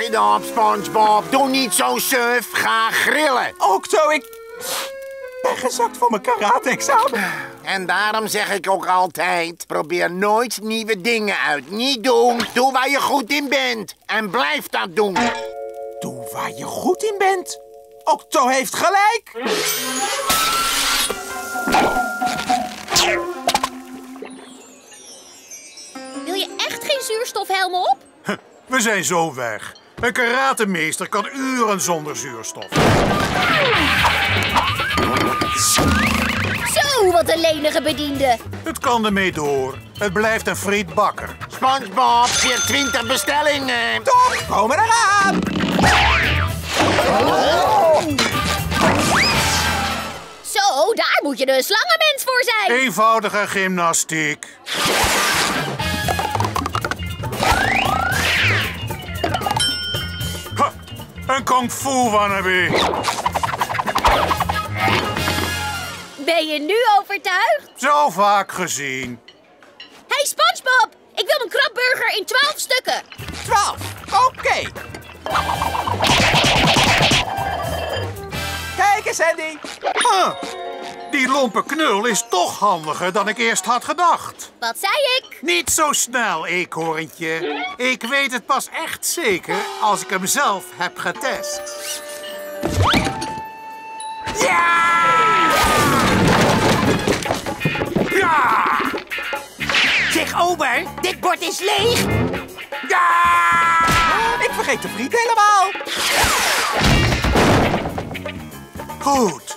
schieten op, SpongeBob. Doe niet zo suf. Ga grillen. Octo, ik ben gezakt voor mijn karate-examen. En daarom zeg ik ook altijd, probeer nooit nieuwe dingen uit. Niet doen. Doe waar je goed in bent. En blijf dat doen. Doe waar je goed in bent. Octo heeft gelijk. Wil je echt geen zuurstofhelm op? We zijn zo weg. Een karatemeester kan uren zonder zuurstof. Zo, wat een lenige bediende. Het kan ermee door. Het blijft een frietbakker. SpongeBob, weer 20 bestellingen. Top, komen eraan. Zo, daar moet je de slangenmens voor zijn. Eenvoudige gymnastiek. Een kung fu wannabe. Ben je nu overtuigd? Zo vaak gezien. Hey SpongeBob, ik wil een krabburger in 12 stukken. 12. Oké. Kijk eens, Andy. Huh, die lompe knul is toch handiger dan ik eerst had gedacht. Wat zei ik? Niet zo snel, eekhoorntje. Ik weet het pas echt zeker als ik hem zelf heb getest. Ja! Ja! Zeg, Ober, dit bord is leeg. Ja! Ik vergeet de friet helemaal. Goed,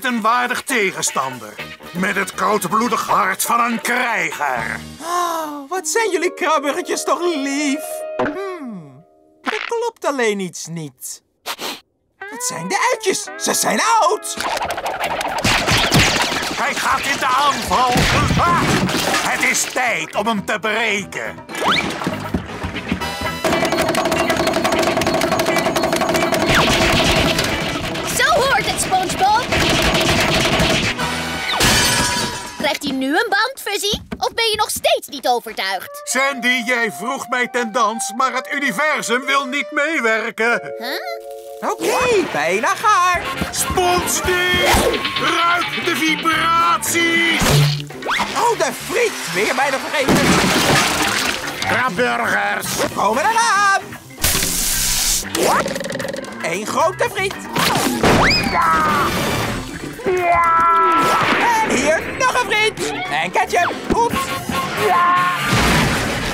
bent een waardig tegenstander. Met het koudbloedig hart van een krijger. Oh, wat zijn jullie krabbertjes toch lief. Hmm, er klopt alleen iets niet. Het zijn de uitjes. Ze zijn oud. Hij gaat in de aanval. Ah! Het is tijd om hem te breken. Krijgt hij nu een band, Fuzzy? Of ben je nog steeds niet overtuigd? Sandy, jij vroeg mij ten dans, maar het universum wil niet meewerken. Huh? Oké, bijna gaar. Sponsdief! Ruik de vibraties! Oh, de friet. Weer bijna vergeten. Krabburgers. Komen eraan. Eén grote friet. En En ketchup. Oeps.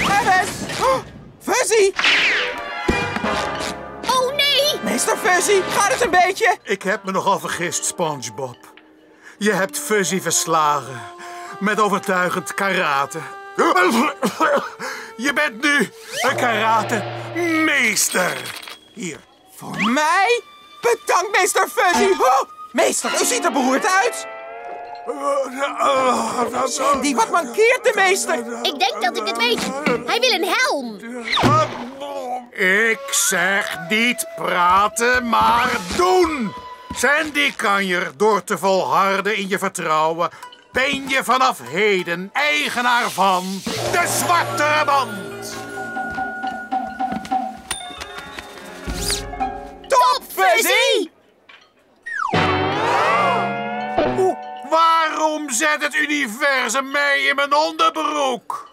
En eens. Oh, Fuzzy. Oh nee! Meester Fuzzy, gaat het een beetje? Ik heb me nogal vergist, SpongeBob. Je hebt Fuzzy verslagen. Met overtuigend karate. Je bent nu een karate-meester. Hier. Voor mij? Bedankt, meester Fuzzy. Oh, meester, u ziet er beroerd uit. Die, wat mankeert de meester? Ik denk dat ik het weet. Hij wil een helm. Ik zeg niet praten, maar doen. Sandy Kanjer, door te volharden in je vertrouwen... ben je vanaf heden eigenaar van de Zwarte Band. Top, Zet het universum mij in mijn onderbroek?